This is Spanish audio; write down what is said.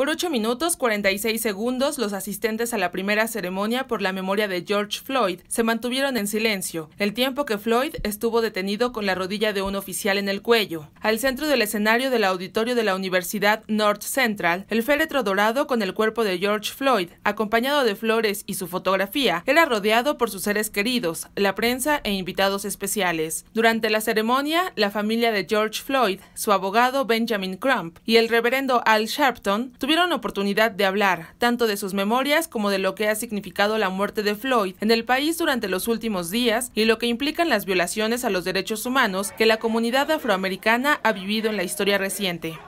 Por 8 minutos 46 segundos, los asistentes a la primera ceremonia por la memoria de George Floyd se mantuvieron en silencio, el tiempo que Floyd estuvo detenido con la rodilla de un oficial en el cuello. Al centro del escenario del auditorio de la Universidad North Central, el féretro dorado con el cuerpo de George Floyd, acompañado de flores y su fotografía, era rodeado por sus seres queridos, la prensa e invitados especiales. Durante la ceremonia, la familia de George Floyd, su abogado Benjamin Crump y el reverendo Al Sharpton tuvieron oportunidad de hablar tanto de sus memorias como de lo que ha significado la muerte de Floyd en el país durante los últimos días y lo que implican las violaciones a los derechos humanos que la comunidad afroamericana ha vivido en la historia reciente.